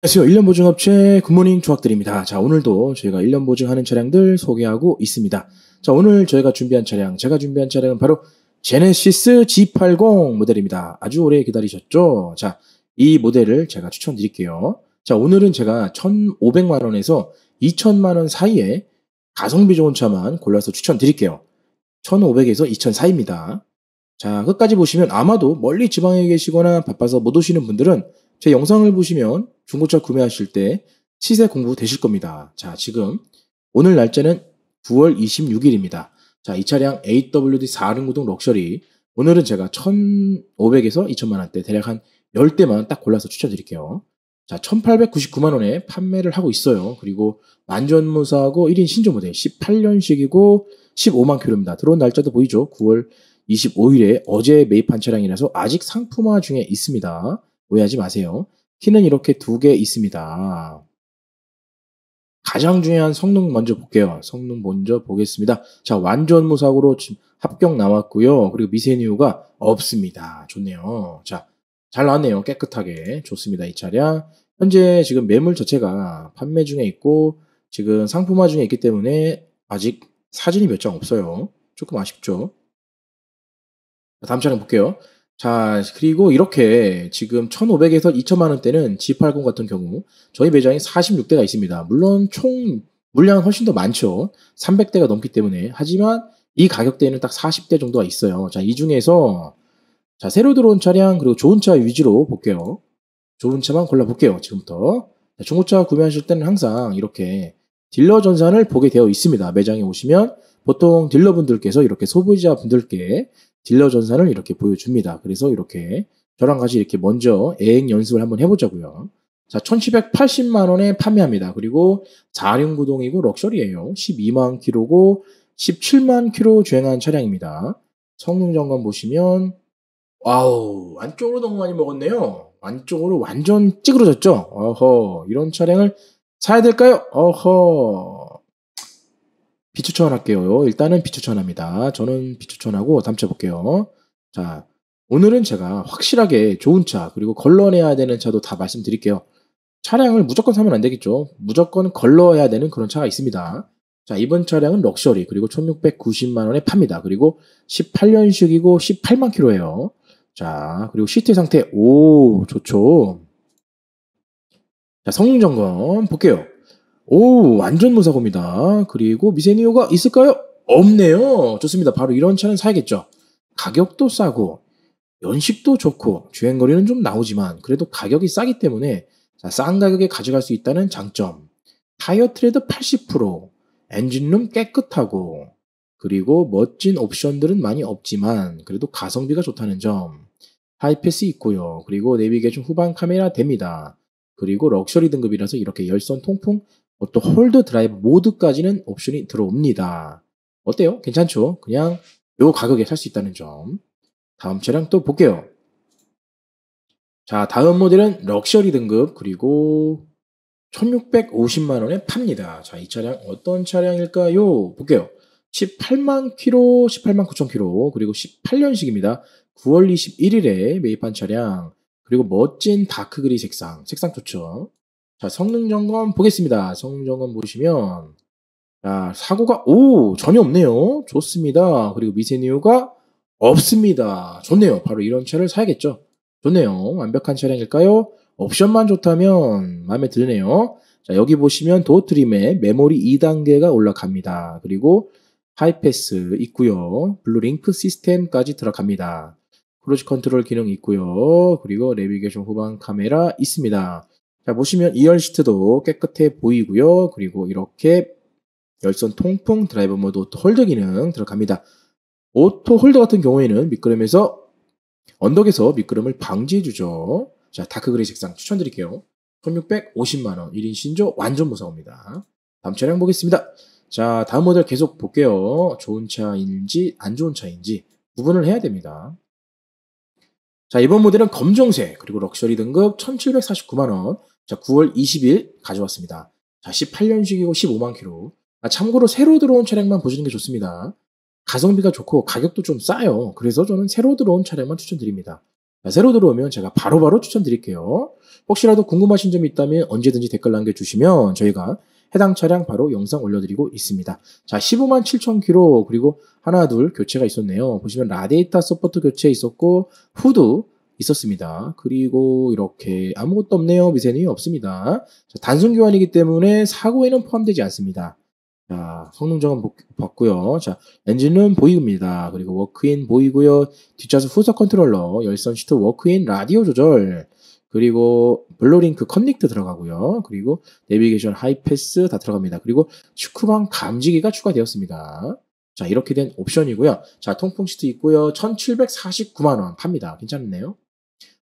안녕하세요. 1년 보증업체 굿모닝 조학드립니다. 자, 오늘도 저희가 1년 보증하는 차량들 소개하고 있습니다. 자, 오늘 저희가 준비한 차량, 제가 준비한 차량은 바로 제네시스 G80 모델입니다. 아주 오래 기다리셨죠? 자, 이 모델을 제가 추천드릴게요. 자, 오늘은 제가 1,500만원에서 2,000만원 사이에 가성비 좋은 차만 골라서 추천드릴게요. 1,500에서 2,000 사이입니다. 자, 끝까지 보시면 아마도 멀리 지방에 계시거나 바빠서 못 오시는 분들은 제 영상을 보시면 중고차 구매하실 때 시세 공부 되실 겁니다. 자, 지금 오늘 날짜는 9월 26일입니다. 자, 이 차량 AWD 4륜구동 럭셔리. 오늘은 제가 1,500에서 2천만 원대 대략 한 10대만 딱 골라서 추천드릴게요. 자, 1,899만 원에 판매를 하고 있어요. 그리고 만전무사하고 1인 신조 모델 18년식이고 15만 킬로입니다. 들어온 날짜도 보이죠? 9월 25일에 어제 매입한 차량이라서 아직 상품화 중에 있습니다. 오해하지 마세요. 키는 이렇게 두 개 있습니다. 가장 중요한 성능 먼저 볼게요. 성능 먼저 보겠습니다. 자, 완전 무사고로 합격 나왔고요. 그리고 미세뉴가 없습니다. 좋네요. 자, 잘 나왔네요. 깨끗하게. 좋습니다. 이 차량. 현재 지금 매물 자체가 판매 중에 있고 지금 상품화 중에 있기 때문에 아직 사진이 몇 장 없어요. 조금 아쉽죠. 다음 차량 볼게요. 자, 그리고 이렇게 지금 1,500에서 2천만 원대는 G80 같은 경우 저희 매장에 46대가 있습니다. 물론 총 물량은 훨씬 더 많죠. 300대가 넘기 때문에. 하지만 이 가격대에는 딱 40대 정도가 있어요. 자, 이 중에서 자, 새로 들어온 차량 그리고 좋은 차 위주로 볼게요. 좋은 차만 골라볼게요. 지금부터. 자, 중고차 구매하실 때는 항상 이렇게 딜러 전산을 보게 되어 있습니다. 매장에 오시면 보통 딜러분들께서 이렇게 소비자분들께 딜러 전산을 이렇게 보여줍니다. 그래서 이렇게 저랑 같이 이렇게 먼저 예행 연습을 한번 해보자고요. 자, 1780만 원에 판매합니다. 그리고 4륜 구동이고 럭셔리예요. 12만 킬로고 17만 킬로 주행한 차량입니다. 성능 점검 보시면 와우 안쪽으로 너무 많이 먹었네요. 안쪽으로 완전 찌그러졌죠. 어허 이런 차량을 사야 될까요? 어허 비추천할게요. 일단은 비추천합니다. 저는 비추천하고 차 볼게요. 자, 오늘은 제가 확실하게 좋은 차, 그리고 걸러내야 되는 차도 다 말씀드릴게요. 차량을 무조건 사면 안 되겠죠. 무조건 걸러야 되는 그런 차가 있습니다. 자, 이번 차량은 럭셔리, 그리고 1690만 원에 팝니다. 그리고 18년식이고 18만 킬로예요. 자, 그리고 시트 상태, 오, 좋죠. 자, 성능 점검 볼게요. 오, 완전 무사고입니다. 그리고 미세니오가 있을까요? 없네요. 좋습니다. 바로 이런 차는 사야겠죠. 가격도 싸고, 연식도 좋고, 주행거리는 좀 나오지만, 그래도 가격이 싸기 때문에, 자, 싼 가격에 가져갈 수 있다는 장점. 타이어 트레드 80%, 엔진룸 깨끗하고, 그리고 멋진 옵션들은 많이 없지만, 그래도 가성비가 좋다는 점. 하이패스 있고요. 그리고 내비게이션 후방 카메라 됩니다. 그리고 럭셔리 등급이라서 이렇게 열선 통풍 뭐 오토 홀드 드라이브 모드까지는 옵션이 들어옵니다. 어때요? 괜찮죠? 그냥 요 가격에 살 수 있다는 점. 다음 차량 또 볼게요. 자, 다음 모델은 럭셔리 등급 그리고 1650만 원에 팝니다. 자, 이 차량 어떤 차량일까요? 볼게요. 18만 킬로, 18만 9천 킬로, 그리고 18년식입니다. 9월 21일에 매입한 차량, 그리고 멋진 다크그리 색상, 색상 좋죠. 자, 성능 점검 보겠습니다. 성능 점검 보시면, 자, 사고가, 오, 전혀 없네요. 좋습니다. 그리고 미세니오가 없습니다. 좋네요. 바로 이런 차를 사야겠죠. 좋네요. 완벽한 차량일까요? 옵션만 좋다면 마음에 드네요. 자, 여기 보시면 도트림에 메모리 2단계가 올라갑니다. 그리고 하이패스 있고요. 블루링크 시스템까지 들어갑니다. 크루즈 컨트롤 기능 있고요. 그리고 내비게이션 후방 카메라 있습니다. 자, 보시면 2열 시트도 깨끗해 보이고요. 그리고 이렇게 열선 통풍 드라이브 모드 오토 홀더 기능 들어갑니다. 오토 홀더 같은 경우에는 미끄럼에서 언덕에서 미끄럼을 방지해주죠. 자, 다크그레이 색상 추천드릴게요. 1650만원 1인 신조 완전 무사고입니다. 다음 차량 보겠습니다. 자, 다음 모델 계속 볼게요. 좋은 차인지 안 좋은 차인지 구분을 해야 됩니다. 자, 이번 모델은 검정색, 그리고 럭셔리 등급 1749만원, 자, 9월 20일 가져왔습니다. 자, 18년식이고 15만 킬로. 아, 참고로 새로 들어온 차량만 보시는 게 좋습니다. 가성비가 좋고 가격도 좀 싸요. 그래서 저는 새로 들어온 차량만 추천드립니다. 자, 새로 들어오면 제가 바로바로 바로 추천드릴게요. 혹시라도 궁금하신 점이 있다면 언제든지 댓글 남겨주시면 저희가 해당 차량 바로 영상 올려드리고 있습니다. 자, 15만 7천 킬로 그리고 하나 둘 교체가 있었네요. 보시면 라디에이터 서포트 교체 있었고 후드 있었습니다. 그리고 이렇게 아무것도 없네요. 미세누유는 없습니다. 자, 단순 교환이기 때문에 사고에는 포함되지 않습니다. 자, 성능 점검 봤고요. 자, 엔진은 보이입니다. 그리고 워크인 보이고요. 뒷좌석 후석 컨트롤러, 열선 시트 walk-in 라디오 조절, 그리고 블루링크 커넥트 들어가고요. 그리고 내비게이션 하이패스 다 들어갑니다. 그리고 측후방 감지기가 추가되었습니다. 자, 이렇게 된 옵션이고요. 자, 통풍 시트 있고요. 1749만 원 팝니다. 괜찮네요.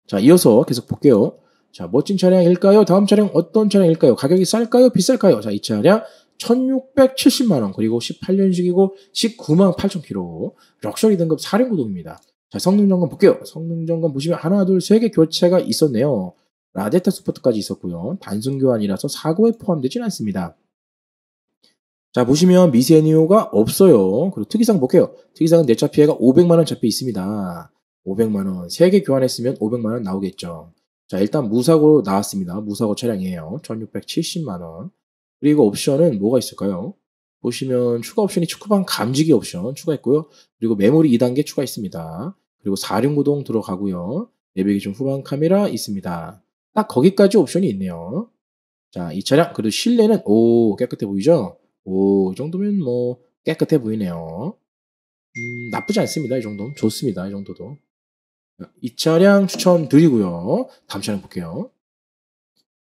자, 이어서 계속 볼게요. 자, 멋진 차량일까요? 다음 차량 어떤 차량일까요? 가격이 쌀까요? 비쌀까요? 자, 이 차량 1670만원, 그리고 18년식이고 19만 8천 킬로, 럭셔리 등급 4륜 구동입니다. 자, 성능 점검 볼게요. 성능 점검 보시면 하나, 둘, 세 개 교체가 있었네요. 라데타 서포트까지 있었고요. 단순 교환이라서 사고에 포함되진 않습니다. 자, 보시면 미세누유가 없어요. 그리고 특이사항 볼게요. 특이사항은 내차 피해가 500만원 잡혀 있습니다. 500만 원. 3개 교환했으면 500만 원 나오겠죠. 자, 일단 무사고 나왔습니다. 무사고 차량이에요. 1670만 원. 그리고 옵션은 뭐가 있을까요? 보시면 추가 옵션이 축구방 감지기 옵션 추가했고요. 그리고 메모리 2단계 추가했습니다. 그리고 4륜구동 들어가고요. 내비게이션 후방 카메라 있습니다. 딱 거기까지 옵션이 있네요. 자, 이 차량 그래도 실내는 오 깨끗해 보이죠? 오, 이 정도면 뭐 깨끗해 보이네요. 음, 나쁘지 않습니다. 이 정도는 좋습니다. 이 정도도. 이 차량 추천드리고요. 다음 차량 볼게요.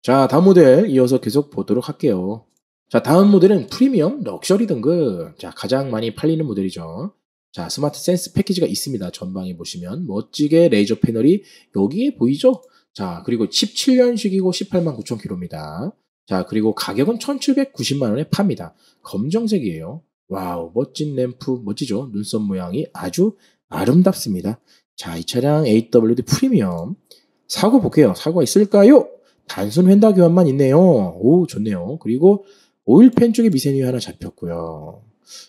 자, 다음 모델 이어서 계속 보도록 할게요. 자, 다음 모델은 프리미엄 럭셔리 등급. 자, 가장 많이 팔리는 모델이죠. 자, 스마트 센스 패키지가 있습니다. 전방에 보시면 멋지게 레이더 패널이 여기에 보이죠? 자, 그리고 17년식이고 18만 9천 킬로입니다. 자, 그리고 가격은 1,790만 원에 팝니다. 검정색이에요. 와우, 멋진 램프, 멋지죠? 눈썹 모양이 아주 아름답습니다. 자, 이 차량 AWD 프리미엄. 사고 볼게요. 사고가 있을까요? 단순 휀다 교환만 있네요. 오, 좋네요. 그리고 오일팬 쪽에 미세누이 하나 잡혔고요.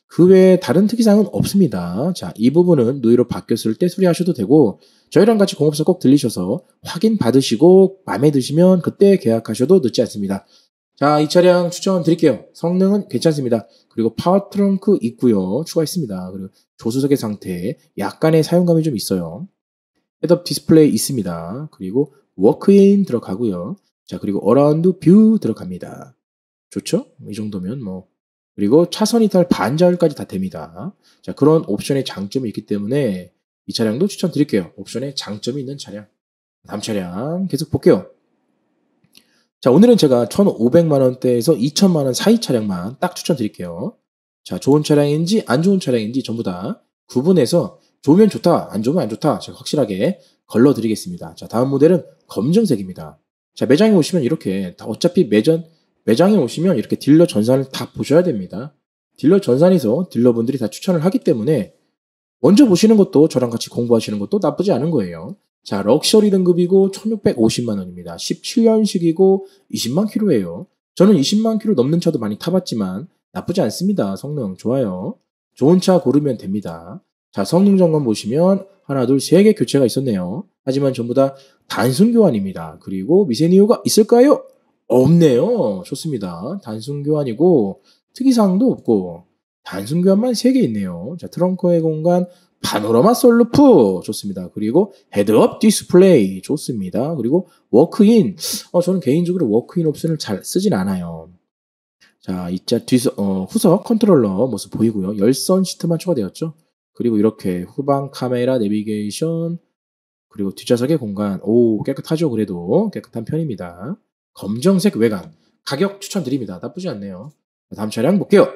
그 외에 다른 특이사항은 없습니다. 자, 이 부분은 누이로 바뀌었을 때 수리하셔도 되고 저희랑 같이 공업사 꼭 들리셔서 확인 받으시고 마음에 드시면 그때 계약하셔도 늦지 않습니다. 자, 이 차량 추천드릴게요. 성능은 괜찮습니다. 그리고 파워 트렁크 있고요. 추가했습니다. 그리고 조수석의 상태 약간의 사용감이 좀 있어요. head-up display 있습니다. 그리고 walk-in 들어가고요. 자, 그리고 around view 들어갑니다. 좋죠? 이 정도면 뭐. 그리고 차선 이탈 반자율까지 다 됩니다. 자, 그런 옵션의 장점이 있기 때문에 이 차량도 추천드릴게요. 옵션에 장점이 있는 차량. 다음 차량 계속 볼게요. 자, 오늘은 제가 1,500만 원대에서 2,000만 원 사이 차량만 딱 추천드릴게요. 자, 좋은 차량인지 안 좋은 차량인지 전부 다 구분해서 좋으면 좋다, 안 좋으면 안 좋다. 제가 확실하게 걸러드리겠습니다. 자, 다음 모델은 검정색입니다. 자, 매장에 오시면 이렇게 어차피 매전 매장에 오시면 이렇게 딜러 전산을 다 보셔야 됩니다. 딜러 전산에서 딜러분들이 다 추천을 하기 때문에 먼저 보시는 것도 저랑 같이 공부하시는 것도 나쁘지 않은 거예요. 자, 럭셔리 등급이고 1650만 원입니다. 17년식이고 20만 킬로예요. 저는 20만 킬로 넘는 차도 많이 타봤지만 나쁘지 않습니다. 성능 좋아요. 좋은 차 고르면 됩니다. 자, 성능 점검 보시면 하나, 둘, 세 개 교체가 있었네요. 하지만 전부 다 단순 교환입니다. 그리고 미세누유가 있을까요? 없네요. 좋습니다. 단순 교환이고 특이사항도 없고 단순 교환만 3개 있네요. 자, 트렁크의 공간 파노라마 선루프 좋습니다. 그리고 head-up display 좋습니다. 그리고 walk-in 어, 저는 개인적으로 walk-in 옵션을 잘 쓰진 않아요. 자, 의자 뒤에서 어, 후석 컨트롤러 모습 보이고요. 열선 시트만 추가되었죠. 그리고 이렇게 후방 카메라 내비게이션 그리고 뒷좌석의 공간 오 깨끗하죠 그래도 깨끗한 편입니다. 검정색 외관 가격 추천드립니다. 나쁘지 않네요. 다음 차량 볼게요.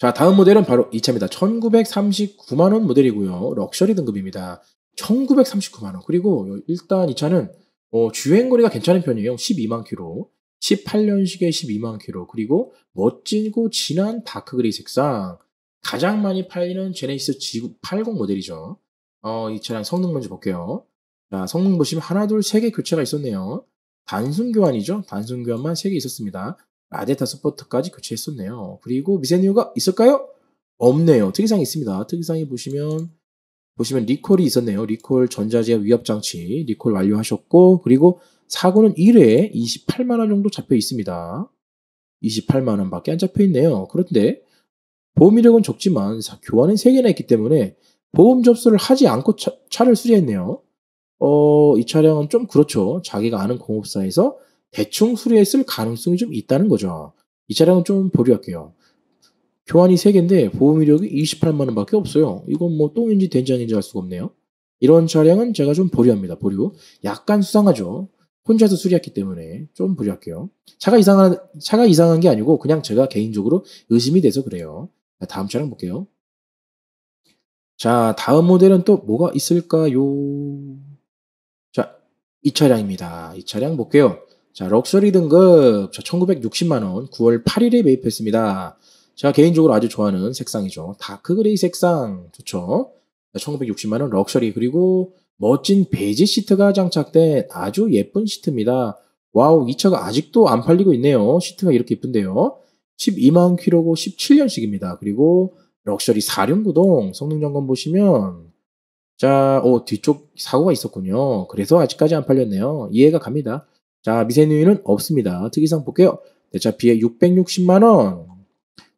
자 다음 모델은 바로 이 차입니다. 1939만 원 모델이고요. 럭셔리 등급입니다. 1939만 원 그리고 일단 이 차는 어, 주행 거리가 괜찮은 편이에요. 12만 킬로 18년식에 12만 킬로 그리고 멋지고 진한 dark gray 색상 가장 많이 팔리는 제네시스 G80 모델이죠. 어, 이 차량 성능 먼저 볼게요. 자, 성능 보시면 하나, 둘, 세 개 교체가 있었네요. 단순 교환이죠. 단순 교환만 세 개 있었습니다. 라데타 서포트까지 교체했었네요. 그리고 미세누유가 있을까요? 없네요. 특이사항이 있습니다. 특이사항이 보시면 보시면 리콜이 있었네요. 리콜 전자제어 유압장치 리콜 완료하셨고 그리고 사고는 1회에 28만 원 정도 잡혀 있습니다. 28만 원 밖에 안 잡혀 있네요. 그런데 보험 이력은 적지만 교환은 3개나 있기 때문에 보험 접수를 하지 않고 차, 를 수리했네요. 어, 이 차량은 좀 그렇죠. 자기가 아는 공업사에서 대충 수리했을 가능성이 좀 있다는 거죠. 이 차량은 좀 보류할게요. 교환이 3개인데 보험 이력이 28만 원 밖에 없어요. 이건 뭐 똥인지 된장인지 알 수가 없네요. 이런 차량은 제가 좀 보류합니다. 보류. 약간 수상하죠. 혼자서 수리했기 때문에 좀 보류할게요. 차가 이상한 차가 이상한 게 아니고 그냥 제가 개인적으로 의심이 돼서 그래요. 다음 차량 볼게요. 자, 다음 모델은 또 뭐가 있을까요? 자, 이 차량입니다. 이 차량 볼게요. 자, 럭셔리 등급 자, 1960만 원 9월 8일에 매입했습니다. 제가 개인적으로 아주 좋아하는 색상이죠. dark gray 색상 좋죠. 1960만 원 럭셔리 그리고 멋진 베이지 시트가 장착된 아주 예쁜 시트입니다. 와우 이 차가 아직도 안 팔리고 있네요. 시트가 이렇게 예쁜데요. 12만 킬로고 17년식입니다. 그리고 럭셔리 4륜구동 성능 점검 보시면 자, 오, 뒤쪽 사고가 있었군요. 그래서 아직까지 안 팔렸네요. 이해가 갑니다. 자, 미세누유는 없습니다. 특이사항 볼게요. 내차피해 660만원.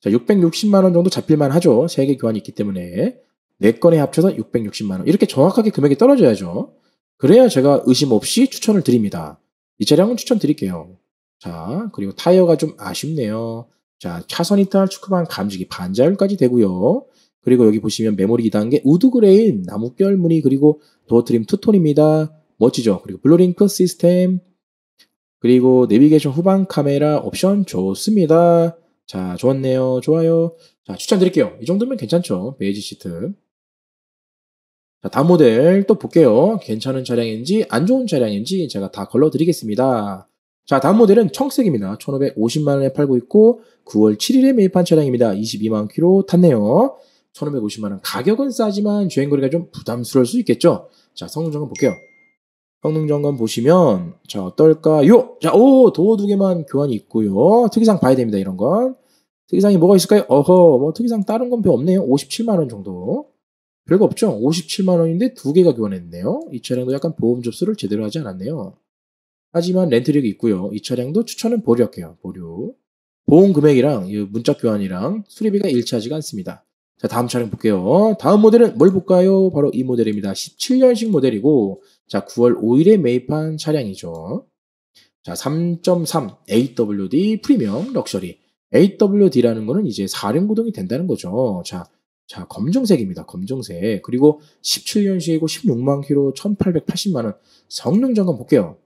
자, 660만원 정도 잡힐만 하죠. 3개 교환이 있기 때문에. 4건에 합쳐서 660만원. 이렇게 정확하게 금액이 떨어져야죠. 그래야 제가 의심 없이 추천을 드립니다. 이 차량은 추천드릴게요. 자, 그리고 타이어가 좀 아쉽네요. 자, 차선 이탈 측후방 감지기 반자율까지 되고요. 그리고 여기 보시면 메모리 2단계 wood grain 나무결 무늬 그리고 door trim 투톤입니다. 멋지죠? 그리고 블루링크 시스템 그리고 내비게이션 후방 카메라 옵션 좋습니다. 자, 좋았네요. 좋아요. 자, 추천드릴게요. 이 정도면 괜찮죠? 베이지 시트. 자, 다음 모델 또 볼게요. 괜찮은 차량인지 안 좋은 차량인지 제가 다 걸러드리겠습니다. 자, 다음 모델은 청색입니다. 1550만원에 팔고 있고 9월 7일에 매입한 차량입니다. 22만 킬로 탔네요. 1550만원. 가격은 싸지만 주행거리가 좀 부담스러울 수 있겠죠? 자, 성능 점검 볼게요. 성능 점검 보시면 자 어떨까요? 자, 오 도어 두 개만 교환이 있고요. 특이사항 봐야 됩니다. 이런 건. 특이사항이 뭐가 있을까요? 어허, 뭐 특이사항 다른 건 별 없네요. 57만 원 정도. 별거 없죠? 57만 원인데 두 개가 교환했네요. 이 차량도 약간 보험 접수를 제대로 하지 않았네요. 하지만 렌트력이 있고요. 이 차량도 추천은 보류할게요. 보류. 보험 금액이랑 문자 교환이랑 수리비가 일치하지가 않습니다. 자, 다음 차량 볼게요. 다음 모델은 뭘 볼까요? 바로 이 모델입니다. 17년식 모델이고, 자, 9월 5일에 매입한 차량이죠. 자, 3.3 AWD 프리미엄 럭셔리. AWD라는 거는 이제 4륜 구동이 된다는 거죠. 자, 자, 검정색입니다. 검정색. 그리고 17년식이고 16만 킬로 1880만 원. 성능 점검 볼게요.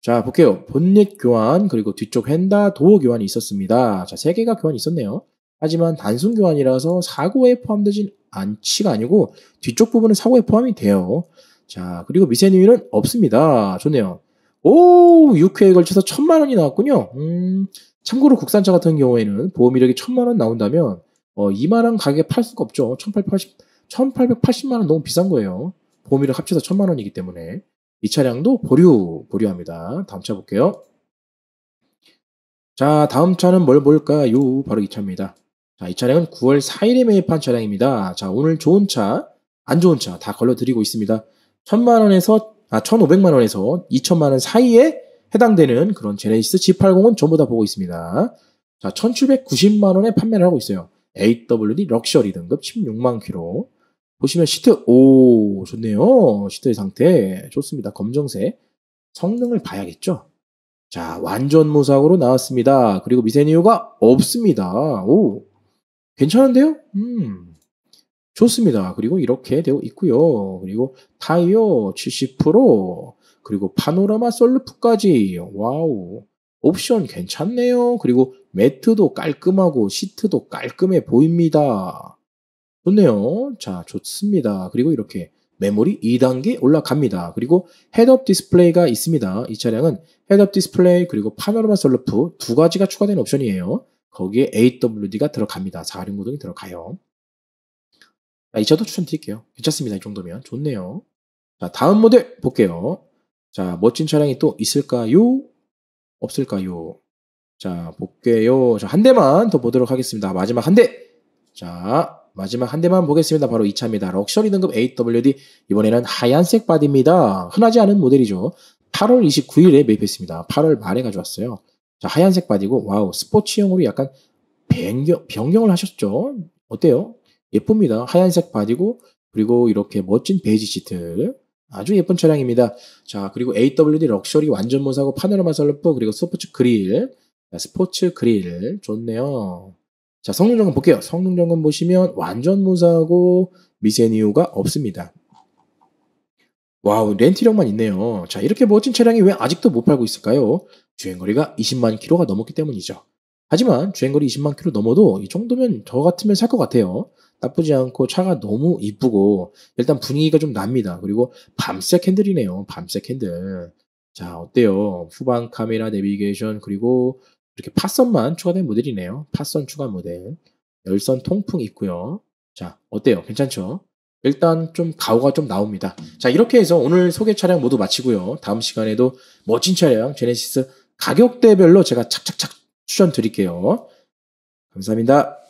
자, 볼게요. 본넷 교환, 그리고 뒤쪽 핸다 도어 교환이 있었습니다. 자, 세 개가 교환이 있었네요. 하지만 단순 교환이라서 사고에 포함되진 않지가 아니고 뒤쪽 부분은 사고에 포함이 돼요. 자, 그리고 미세누이는 없습니다. 좋네요. 오, 6회에 걸쳐서 천만 원이 나왔군요. 음, 참고로 국산차 같은 경우에는 보험 이력이 천만 원 나온다면 어, 이만한 가격에 팔 수가 없죠. 1880, 1880만 원 너무 비싼 거예요. 보험 이력 합쳐서 천만 원이기 때문에 이 차량도 보류, 보류합니다. 다음 차 볼게요. 자, 다음 차는 뭘 볼까요? 바로 이 차입니다. 자, 이 차량은 9월 4일에 매입한 차량입니다. 자, 오늘 좋은 차, 안 좋은 차 다 걸러드리고 있습니다. 1000만 원에서, 아, 1500만 원에서 2000만 원 사이에 해당되는 그런 제네시스 G80은 전부 다 보고 있습니다. 자, 1790만 원에 판매를 하고 있어요. AWD 럭셔리 등급 16만 킬로. 보시면 시트, 오, 좋네요. 시트의 상태. 좋습니다. 검정색. 성능을 봐야겠죠? 자, 완전 무사고로 나왔습니다. 그리고 미세누유가 없습니다. 오, 괜찮은데요? 음, 좋습니다. 그리고 이렇게 되어 있고요. 그리고 타이어 70%, 그리고 파노라마 선루프까지. 와우. 옵션 괜찮네요. 그리고 매트도 깔끔하고 시트도 깔끔해 보입니다. 좋네요. 자, 좋습니다. 그리고 이렇게 메모리 2단계 올라갑니다. 그리고 헤드업 디스플레이가 있습니다. 이 차량은 헤드업 디스플레이 그리고 파노라마 선루프 두 가지가 추가된 옵션이에요. 거기에 AWD가 들어갑니다. 4륜구동이 들어가요. 자, 이 차도 추천드릴게요. 괜찮습니다. 이 정도면. 좋네요. 자, 다음 모델 볼게요. 자, 멋진 차량이 또 있을까요? 없을까요? 자, 볼게요. 자, 한 대만 더 보도록 하겠습니다. 마지막 한 대. 자, 마지막 한 대만 보겠습니다. 바로 이 차입니다. 럭셔리 등급 AWD 이번에는 하얀색 바디입니다. 흔하지 않은 모델이죠. 8월 29일에 매입했습니다. 8월 말에 가져왔어요. 자, 하얀색 바디고 와우 스포츠용으로 약간 변경, 변경을 하셨죠. 어때요? 예쁩니다. 하얀색 바디고 그리고 이렇게 멋진 베이지 시트 아주 예쁜 차량입니다. 자 그리고 AWD 럭셔리 완전 무사고 파노라마 선루프 그리고 스포츠 그릴 자, 스포츠 그릴 좋네요. 자 성능 점검 볼게요. 성능 점검 보시면 완전 무사고 미세한 누유가 없습니다. 와우 렌트 이력만 있네요. 자 이렇게 멋진 차량이 왜 아직도 못 팔고 있을까요? 주행거리가 20만 킬로가 넘었기 때문이죠. 하지만 주행거리 20만 킬로 넘어도 이 정도면 저 같으면 살 것 같아요. 나쁘지 않고 차가 너무 이쁘고 일단 분위기가 좀 납니다. 그리고 밤색 핸들이네요. 밤색 핸들. 자 어때요? 후방 카메라 내비게이션 그리고 이렇게 파썬만 추가된 모델이네요. 파썬 추가 모델. 열선 통풍 있고요. 자 어때요? 괜찮죠? 일단 좀 가오가 좀 나옵니다. 자 이렇게 해서 오늘 소개 차량 모두 마치고요. 다음 시간에도 멋진 차량 제네시스 가격대별로 제가 착착착 추천 드릴게요. 감사합니다.